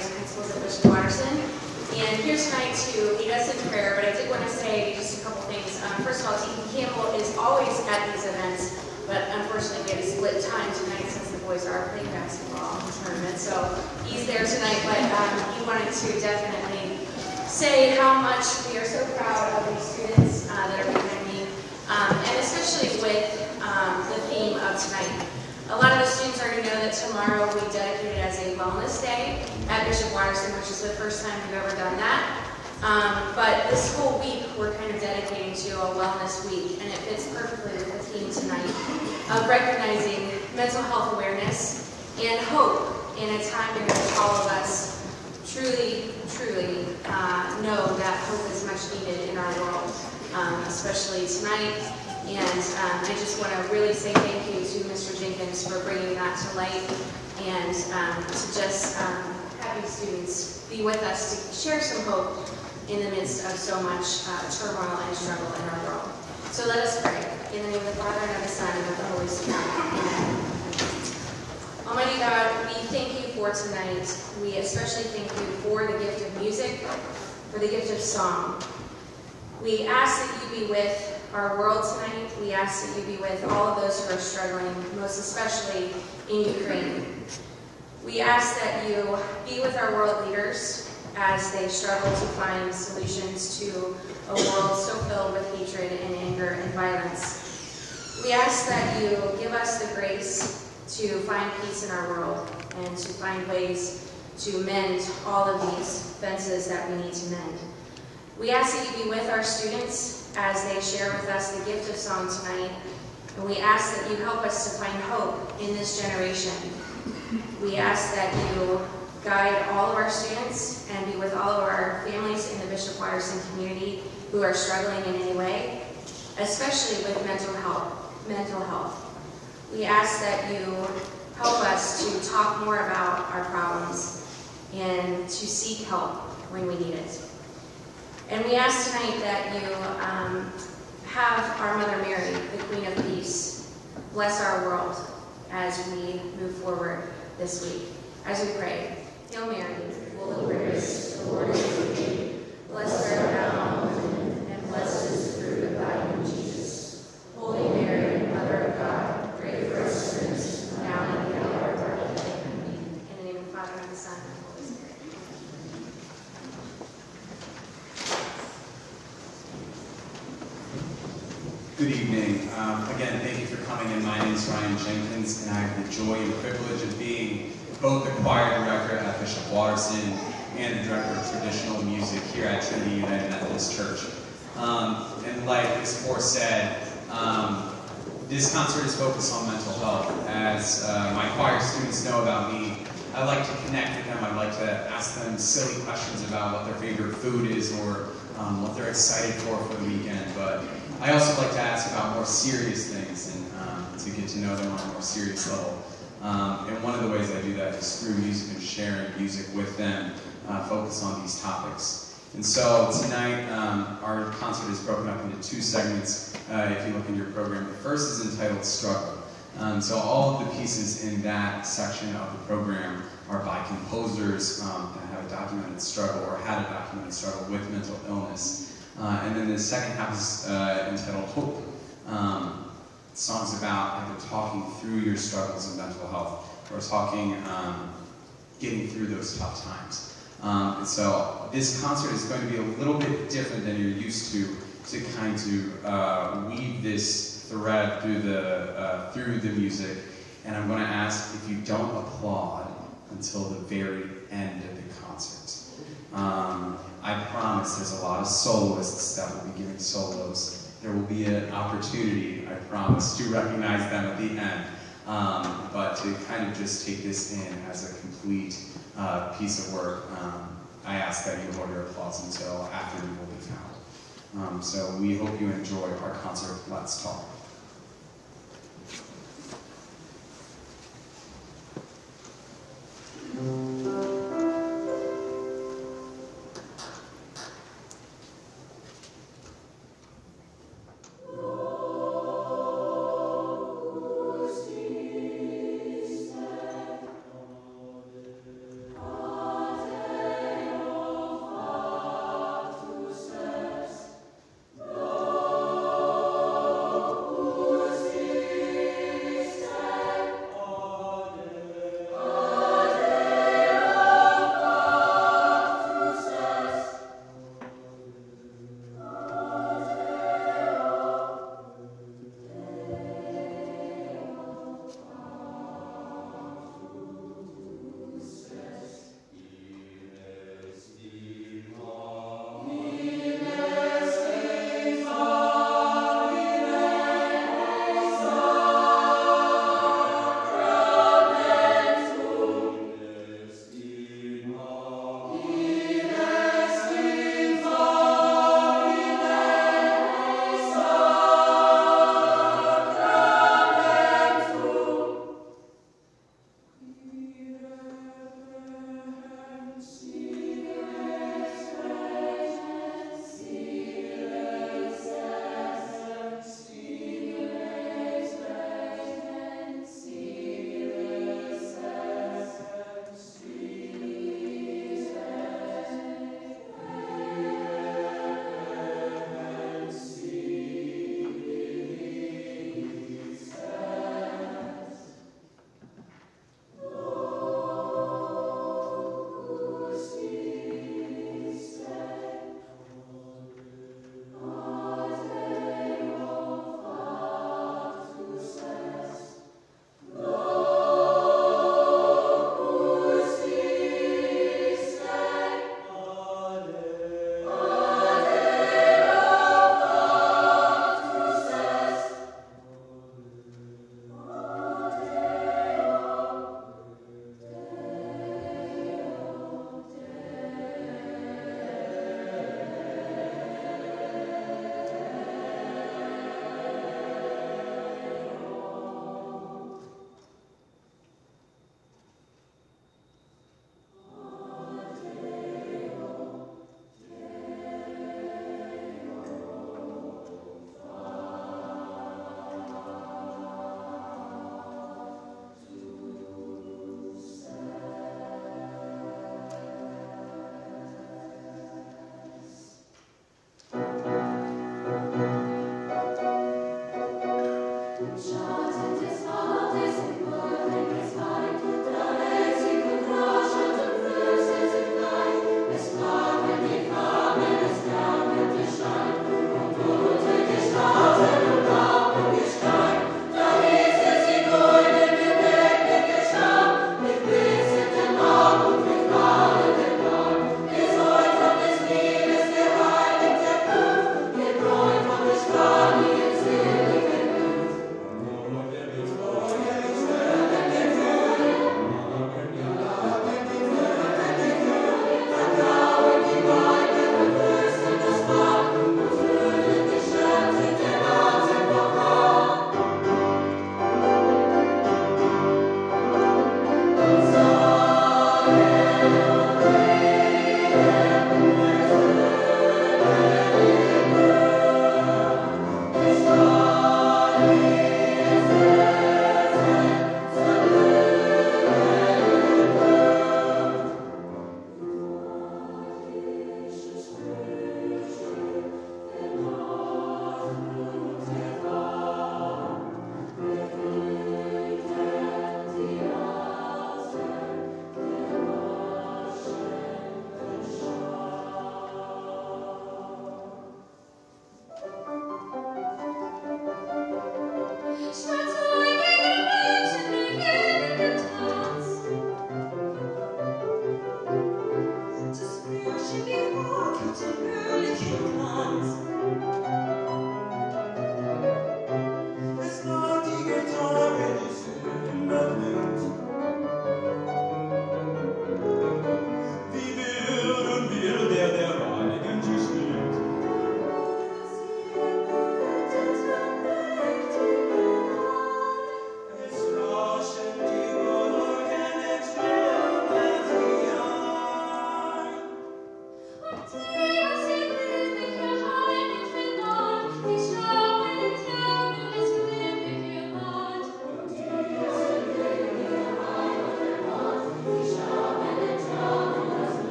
vice principals at Bishop Watterson. And here tonight to lead us in prayer, but I did want to say just a couple things. Um, first of all, Deacon Campbell is always at these events, but unfortunately we had to split time tonight since the boys are playing basketball tournament. So he's there tonight, but um, he wanted to definitely say how much we are so proud of these students uh, that are behind me, um, and especially with um, the theme of tonight. A lot of the students already know that tomorrow we dedicated as a wellness day at Bishop Watterson, which is the first time we've ever done that. Um, but this whole week we're kind of dedicating to a wellness week, and it fits perfectly with the theme tonight of recognizing mental health awareness and hope in a time in which all of us truly, truly uh, know that hope is much needed in our world, um, especially tonight and um, I just want to really say thank you to Mr. Jenkins for bringing that to light and um, to just um, having students be with us to share some hope in the midst of so much uh, turmoil and struggle in our world. So let us pray. In the name of the Father, and of the Son, and of the Holy Spirit. Amen. Almighty God, we thank you for tonight. We especially thank you for the gift of music, for the gift of song. We ask that you be with our world tonight. We ask that you be with all of those who are struggling, most especially in Ukraine. We ask that you be with our world leaders as they struggle to find solutions to a world so filled with hatred and anger and violence. We ask that you give us the grace to find peace in our world and to find ways to mend all of these fences that we need to mend. We ask that you be with our students as they share with us the gift of song tonight. And we ask that you help us to find hope in this generation. We ask that you guide all of our students and be with all of our families in the Bishop Watterson community who are struggling in any way, especially with mental health. Mental health. We ask that you help us to talk more about our problems and to seek help when we need it. And we ask tonight that you um, have our Mother Mary, the Queen of Peace, bless our world as we move forward this week. As we pray, Hail Mary, full of grace, the Lord is with thee. Blessed art thou among women, and blessed is the fruit of thy womb, Jesus. Holy Mary, Mother of God, pray for us sinners, now and at the hour of our death. Amen. In the name of the Father, and of the Son, and of the Holy Spirit. Good evening. Um, again, thank you for coming in. My name is Ryan Jenkins, and I have the joy and privilege of being both the choir director at Bishop Watterson and the director of traditional music here at Trinity United Methodist Church. Um, and like Ms. Moore said, um, this concert is focused on mental health. As uh, my choir students know about me, I like to connect with them. I like to ask them silly questions about what their favorite food is or um, what they're excited for for the weekend. But I also like to ask about more serious things and um, to get to know them on a more serious level. Um, and one of the ways I do that is through music and sharing music with them, uh, focus on these topics. And so tonight, um, our concert is broken up into two segments. Uh, if you look in your program, the first is entitled Struggle. Um, so all of the pieces in that section of the program are by composers um, that have a documented struggle or had a documented struggle with mental illness. Uh, and then the second half is uh, entitled Hope. Um, songs about either talking through your struggles of mental health or talking, um, getting through those tough times. Um, and so this concert is going to be a little bit different than you're used to to kind of uh, weave this thread through the uh, through the music. And I'm going to ask if you don't applaud until the very end of the concert. I promise there's a lot of soloists that will be giving solos. There will be an opportunity, I promise, to recognize them at the end. Um, but to kind of just take this in as a complete uh, piece of work, um, I ask that you hold your applause until after we will be found. Um, so we hope you enjoy our concert, Let's Talk. Amen.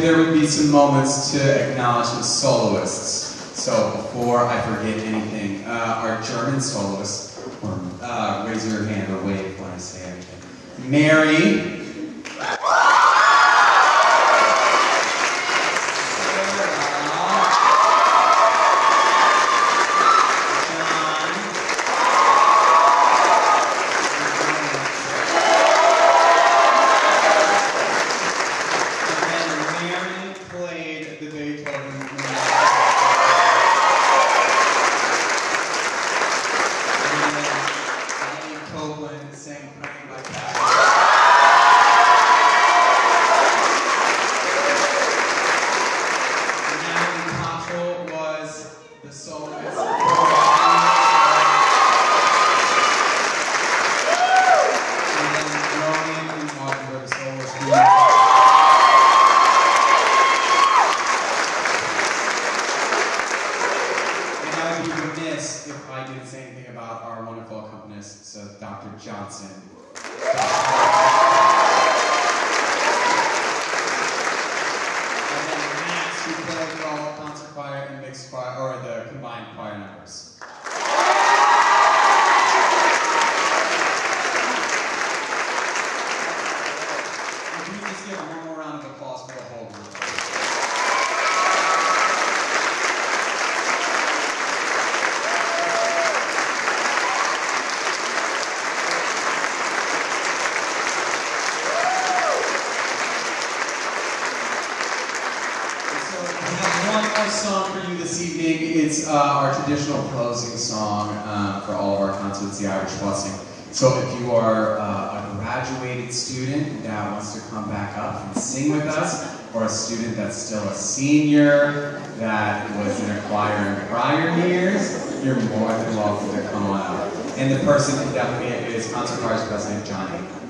There would be some moments to acknowledge the soloists. So before I forget anything, uh, our German soloist, uh, raise your hand or wave when I say anything. Mary. And then Mary played the Beethoven. And then Ellie Copeland sang Praying by Passion. Natalie Cottrell was the soloist. And then Rowan and Martin were the soloists. And I would be remiss if I didn't say anything about our wonderful accompanist, so Dr. Johnson. And then Max, who played for all concert choir and mixed choir, or the combined choir numbers. And Can we just give one more round of applause for the whole group? So we have one more song for you evening. It's uh, our traditional closing song uh, for all of our concerts, the Irish Blessing. So if you are uh, a graduated student that wants to come back up and sing with us, or a student that's still a senior that was in a choir in prior years, you're more than welcome to come on out. And the person who definitely is concert choir's president, Johnny.